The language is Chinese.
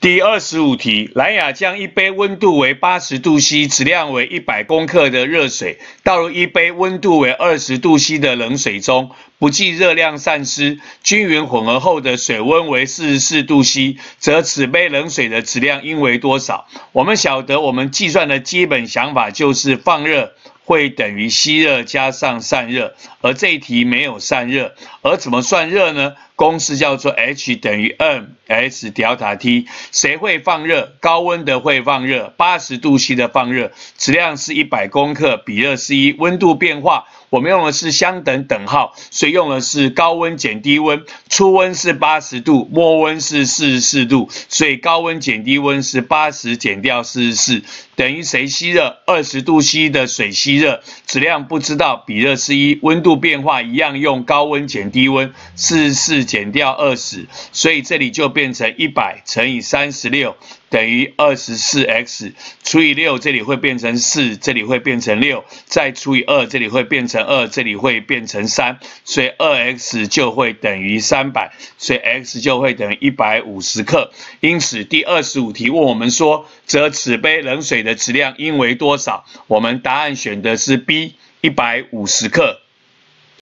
第二十五题，蓝雅将一杯温度为八十度 C、质量为一百公克的热水倒入一杯温度为二十度 C 的冷水中，不计热量散失，均匀混合后的水温为四十四度 C，则此杯冷水的质量应为多少？我们晓得，我们计算的基本想法就是放热。会等于吸热加上散热，而这一题没有散热，而怎么算热呢？公式叫做 H 等于 m s 调塔 T。谁会放热？高温的会放热，八十度 C 的放热，质量是一百公克，比热是一，温度变化。我们用的是相等等号，所以用的是高温减低温。初温是八十度，末温是四十四度，所以高温减低温是八十减掉四十四，等于谁吸热？二十度吸的水吸热，质量不知道，比热是一，温度变化一样用高温减低温，四十四减掉二十，所以这里就变成一百乘以三十六。等于二十四 x 除以六，这里会变成四，这里会变成六，再除以二，这里会变成二，这里会变成三，所以二 x 就会等于三百，所以 x 就会等于一百五十克。因此第二十五题问我们说，则此杯冷水的质量应为多少？我们答案选的是 B，一百五十克。